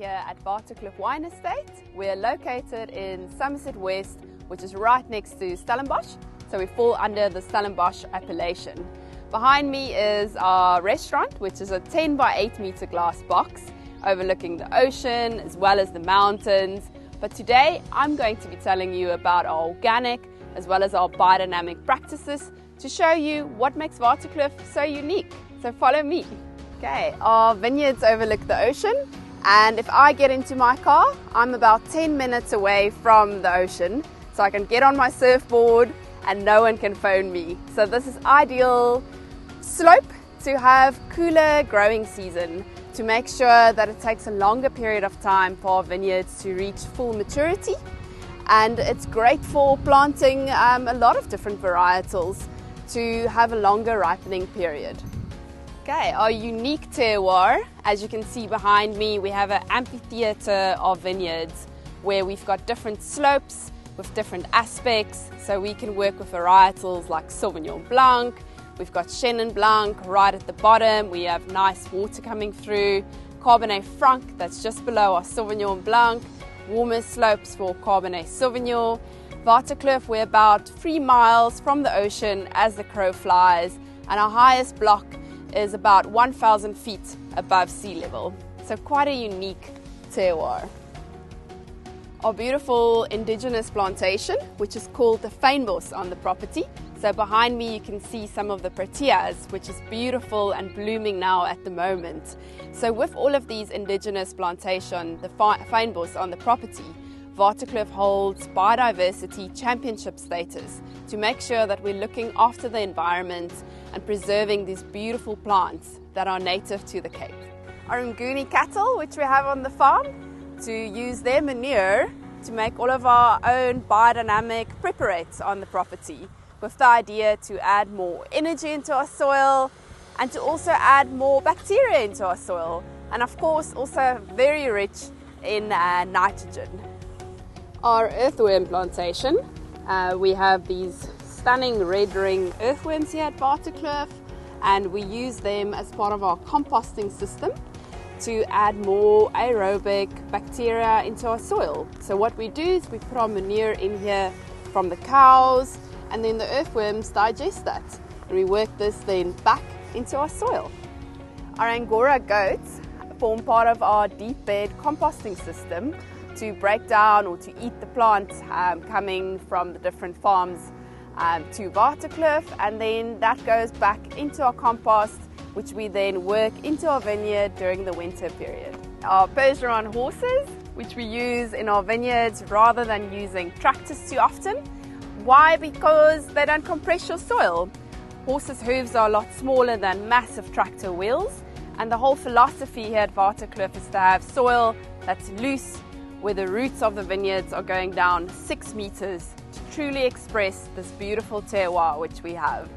Waterkloof Wine Estate. We're located in Somerset West, which is right next to Stellenbosch. So we fall under the Stellenbosch appellation. Behind me is our restaurant, which is a 10 by 8 meter glass box overlooking the ocean as well as the mountains. But today I'm going to be telling you about our organic as well as our biodynamic practices to show you what makes Waterkloof so unique. So follow me. Okay, our vineyards overlook the ocean, and if I get into my car, I'm about 10 minutes away from the ocean, so I can get on my surfboard and no one can phone me. So this is ideal slope to have cooler growing season to make sure that it takes a longer period of time for vineyards to reach full maturity. And it's great for planting um, a lot of different varietals to have a longer ripening period. Okay, our unique terroir, as you can see behind me, we have an amphitheatre of vineyards where we've got different slopes with different aspects. So we can work with varietals like Sauvignon Blanc, we've got Chenin Blanc right at the bottom, we have nice water coming through, Cabernet Franc that's just below our Sauvignon Blanc, warmer slopes for Cabernet Sauvignon. Waterkloof, we're about three miles from the ocean as the crow flies, and our highest block is about 1,000 feet above sea level. So quite a unique terroir. Our beautiful indigenous plantation, which is called the fynbos on the property. So behind me you can see some of the proteas, which is beautiful and blooming now at the moment. So with all of these indigenous plantation, the fynbos on the property, Waterkloof holds biodiversity championship status to make sure that we're looking after the environment and preserving these beautiful plants that are native to the Cape. Our Nguni cattle, which we have on the farm, to use their manure to make all of our own biodynamic preparates on the property with the idea to add more energy into our soil and to also add more bacteria into our soil and of course also very rich in uh, nitrogen our earthworm plantation. Uh, we have these stunning red ring earthworms here at Waterkloof and we use them as part of our composting system to add more aerobic bacteria into our soil. So what we do is we put our manure in here from the cows and then the earthworms digest that and we work this then back into our soil. Our Angora goats form part of our deep bed composting system to break down or to eat the plants um, coming from the different farms um, to Waterkloof and then that goes back into our compost which we then work into our vineyard during the winter period. Our Percheron horses which we use in our vineyards rather than using tractors too often. Why? Because they don't compress your soil. Horses' hooves are a lot smaller than massive tractor wheels and the whole philosophy here at Waterkloof is to have soil that's loose where the roots of the vineyards are going down six meters to truly express this beautiful terroir which we have.